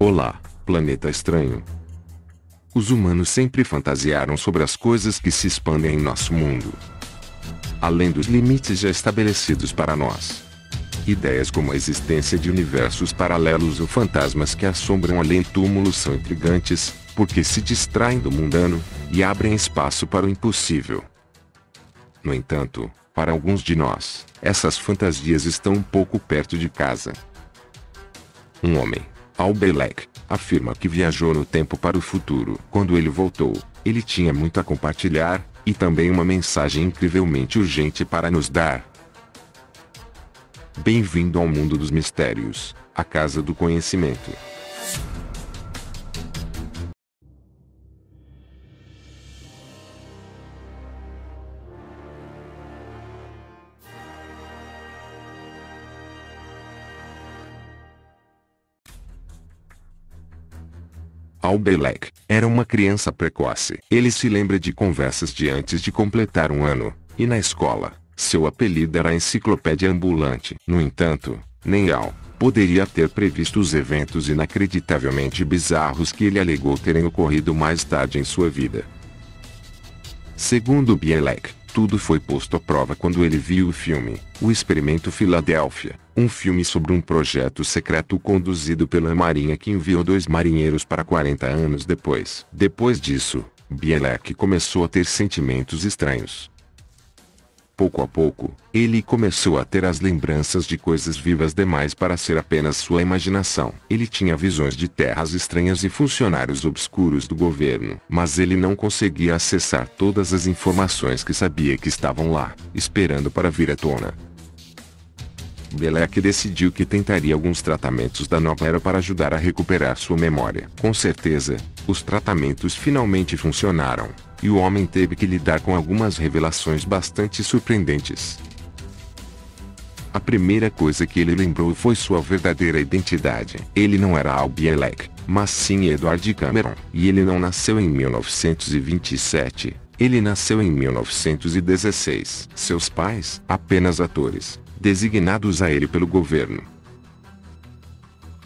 Olá, planeta estranho. Os humanos sempre fantasiaram sobre as coisas que se expandem em nosso mundo. Além dos limites já estabelecidos para nós. Ideias como a existência de universos paralelos ou fantasmas que assombram além túmulos são intrigantes, porque se distraem do mundano e abrem espaço para o impossível. No entanto, para alguns de nós, essas fantasias estão um pouco perto de casa. Um homem, Albelec, afirma que viajou no tempo para o futuro. Quando ele voltou, ele tinha muito a compartilhar, e também uma mensagem incrivelmente urgente para nos dar. Bem-vindo ao mundo dos mistérios, a casa do conhecimento. Albelec era uma criança precoce. Ele se lembra de conversas de antes de completar um ano, e na escola, seu apelido era Enciclopédia Ambulante. No entanto, nem Al poderia ter previsto os eventos inacreditavelmente bizarros que ele alegou terem ocorrido mais tarde em sua vida. Segundo Bielek, tudo foi posto à prova quando ele viu o filme, O Experimento Filadélfia, um filme sobre um projeto secreto conduzido pela Marinha que enviou dois marinheiros para 40 anos depois. Depois disso, Bielek começou a ter sentimentos estranhos. Pouco a pouco, ele começou a ter as lembranças de coisas vivas demais para ser apenas sua imaginação. Ele tinha visões de terras estranhas e funcionários obscuros do governo, mas ele não conseguia acessar todas as informações que sabia que estavam lá, esperando para vir à tona. Belek decidiu que tentaria alguns tratamentos da nova era para ajudar a recuperar sua memória. Com certeza, os tratamentos finalmente funcionaram, e o homem teve que lidar com algumas revelações bastante surpreendentes. A primeira coisa que ele lembrou foi sua verdadeira identidade. Ele não era Al Bielek, mas sim Edward Cameron. E ele não nasceu em 1927. Ele nasceu em 1916. Seus pais, apenas atores, designados a ele pelo governo.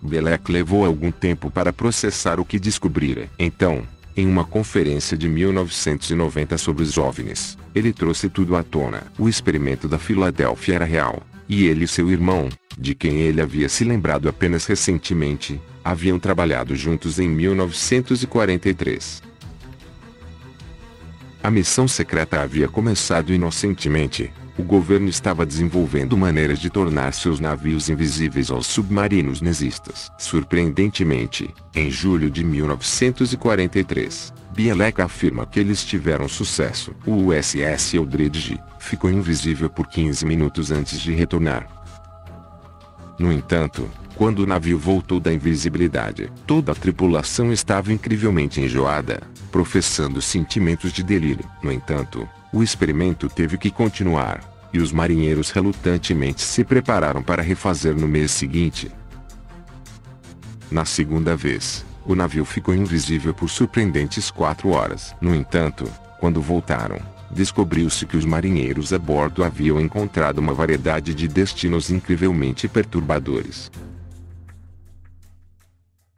Belek levou algum tempo para processar o que descobrira. Então, em uma conferência de 1990 sobre os OVNIs, ele trouxe tudo à tona. O experimento da Filadélfia era real, e ele e seu irmão, de quem ele havia se lembrado apenas recentemente, haviam trabalhado juntos em 1943. A missão secreta havia começado inocentemente, o governo estava desenvolvendo maneiras de tornar seus navios invisíveis aos submarinos nazistas. Surpreendentemente, em julho de 1943, Bielek afirma que eles tiveram sucesso. O USS Eldridge ficou invisível por 15 minutos antes de retornar. No entanto, quando o navio voltou da invisibilidade, toda a tripulação estava incrivelmente enjoada, professando sentimentos de delírio. No entanto, o experimento teve que continuar, e os marinheiros relutantemente se prepararam para refazer no mês seguinte. Na segunda vez, o navio ficou invisível por surpreendentes quatro horas. No entanto, quando voltaram, descobriu-se que os marinheiros a bordo haviam encontrado uma variedade de destinos incrivelmente perturbadores.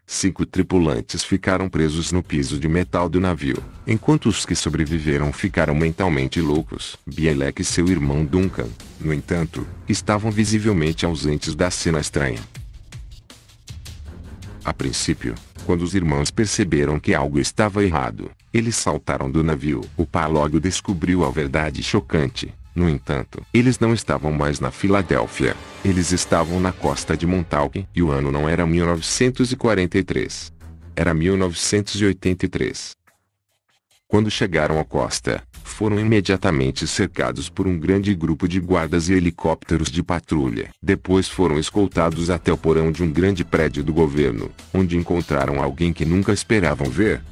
Cinco tripulantes ficaram presos no piso de metal do navio, enquanto os que sobreviveram ficaram mentalmente loucos. Bielek e seu irmão Duncan, no entanto, estavam visivelmente ausentes da cena estranha. A princípio, quando os irmãos perceberam que algo estava errado, eles saltaram do navio. O pai logo descobriu a verdade chocante. No entanto, eles não estavam mais na Filadélfia. Eles estavam na costa de Montauk e o ano não era 1943. Era 1983. Quando chegaram à costa, foram imediatamente cercados por um grande grupo de guardas e helicópteros de patrulha. Depois foram escoltados até o porão de um grande prédio do governo, onde encontraram alguém que nunca esperavam ver,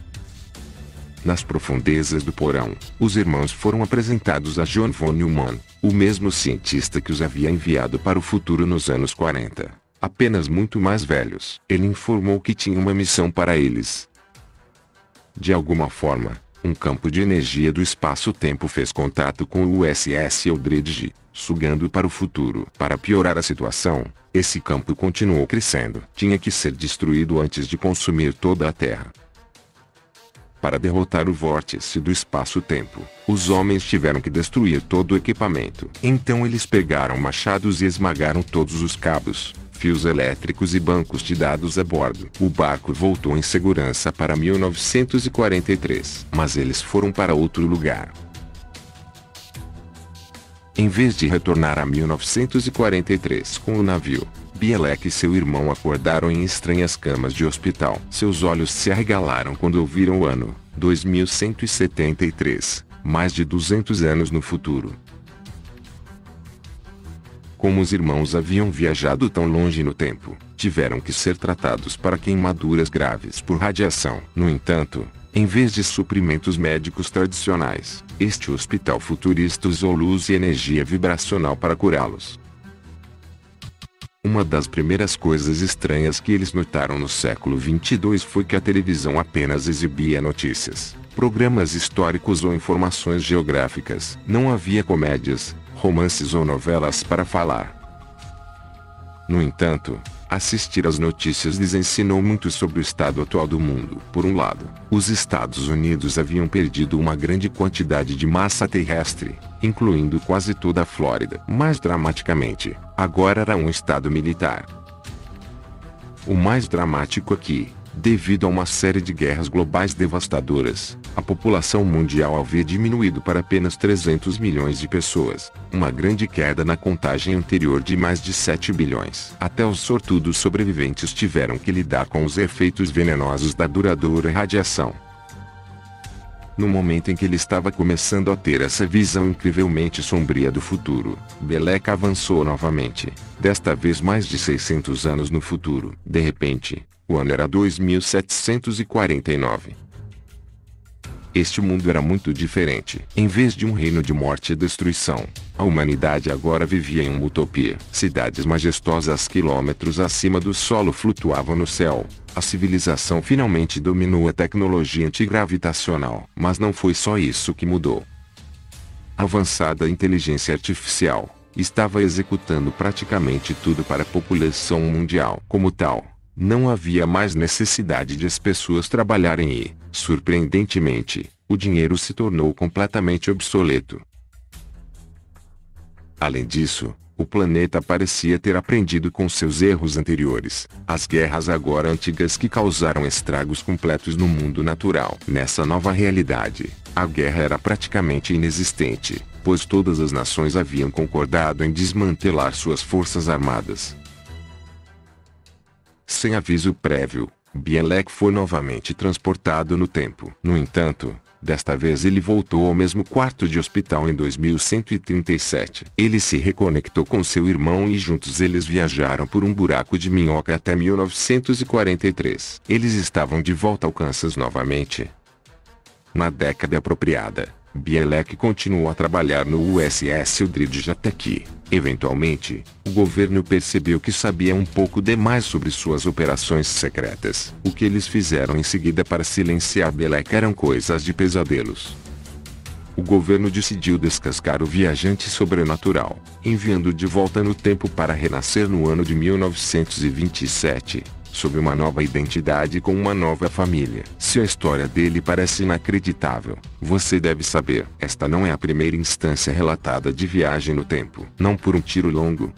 nas profundezas do porão, os irmãos foram apresentados a John von Neumann, o mesmo cientista que os havia enviado para o futuro nos anos 40. Apenas muito mais velhos. Ele informou que tinha uma missão para eles. De alguma forma, um campo de energia do espaço-tempo fez contato com o USS Eldridge, sugando para o futuro. Para piorar a situação, esse campo continuou crescendo. Tinha que ser destruído antes de consumir toda a Terra. Para derrotar o vórtice do espaço-tempo, os homens tiveram que destruir todo o equipamento. Então eles pegaram machados e esmagaram todos os cabos, fios elétricos e bancos de dados a bordo. O barco voltou em segurança para 1943, mas eles foram para outro lugar. Em vez de retornar a 1943 com o navio, Bielek e seu irmão acordaram em estranhas camas de hospital. Seus olhos se arregalaram quando ouviram o ano 2173, mais de 200 anos no futuro. Como os irmãos haviam viajado tão longe no tempo, tiveram que ser tratados para queimaduras graves por radiação. No entanto, em vez de suprimentos médicos tradicionais, este hospital futurista usou luz e energia vibracional para curá-los. Uma das primeiras coisas estranhas que eles notaram no século 22 foi que a televisão apenas exibia notícias, programas históricos ou informações geográficas. Não havia comédias, romances ou novelas para falar. No entanto, Assistir às notícias lhes ensinou muito sobre o estado atual do mundo. Por um lado, os Estados Unidos haviam perdido uma grande quantidade de massa terrestre, incluindo quase toda a Flórida. Mais dramaticamente, agora era um estado militar. O mais dramático aqui, devido a uma série de guerras globais devastadoras, a população mundial havia diminuído para apenas 300 milhões de pessoas, uma grande queda na contagem anterior de mais de 7 bilhões. Até os sortudos sobreviventes tiveram que lidar com os efeitos venenosos da duradoura radiação. No momento em que ele estava começando a ter essa visão incrivelmente sombria do futuro, Beleca avançou novamente, desta vez mais de 600 anos no futuro. De repente, o ano era 2749. Este mundo era muito diferente. Em vez de um reino de morte e destruição, a humanidade agora vivia em uma utopia. Cidades majestosas quilômetros acima do solo flutuavam no céu. A civilização finalmente dominou a tecnologia antigravitacional. Mas não foi só isso que mudou. A avançada inteligência artificial estava executando praticamente tudo para a população mundial. Como tal, não havia mais necessidade de as pessoas trabalharem e, surpreendentemente, o dinheiro se tornou completamente obsoleto. Além disso, o planeta parecia ter aprendido com seus erros anteriores, as guerras agora antigas que causaram estragos completos no mundo natural. Nessa nova realidade, a guerra era praticamente inexistente, pois todas as nações haviam concordado em desmantelar suas forças armadas. Sem aviso prévio, Bielek foi novamente transportado no tempo. No entanto, desta vez ele voltou ao mesmo quarto de hospital em 2137. Ele se reconectou com seu irmão e juntos eles viajaram por um buraco de minhoca até 1943. Eles estavam de volta ao Kansas novamente. Na década apropriada, Bielek continuou a trabalhar no USS Eldridge até que, eventualmente, o governo percebeu que sabia um pouco demais sobre suas operações secretas. O que eles fizeram em seguida para silenciar Bielek eram coisas de pesadelos. O governo decidiu descascar o viajante sobrenatural, enviando de volta no tempo para renascer no ano de 1927 sob uma nova identidade com uma nova família. Se a história dele parece inacreditável, você deve saber, esta não é a primeira instância relatada de viagem no tempo. Não por um tiro longo,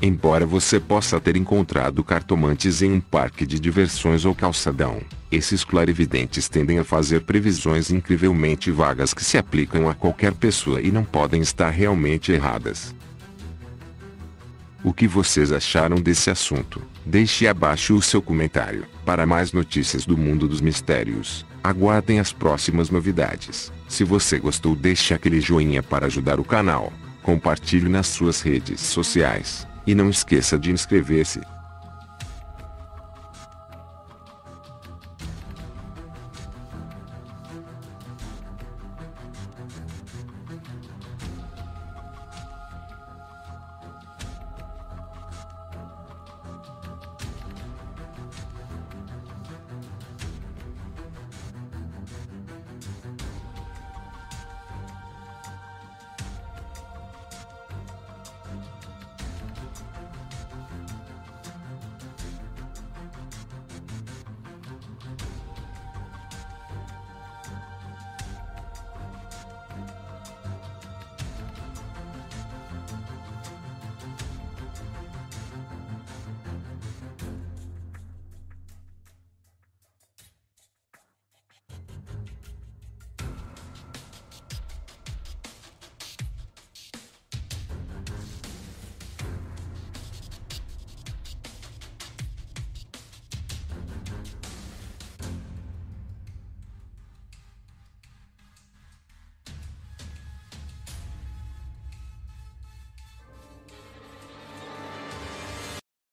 Embora você possa ter encontrado cartomantes em um parque de diversões ou calçadão, esses clarividentes tendem a fazer previsões incrivelmente vagas que se aplicam a qualquer pessoa e não podem estar realmente erradas. O que vocês acharam desse assunto? Deixe abaixo o seu comentário. Para mais notícias do mundo dos mistérios, aguardem as próximas novidades. Se você gostou, deixe aquele joinha para ajudar o canal. Compartilhe nas suas redes sociais. E não esqueça de inscrever-se.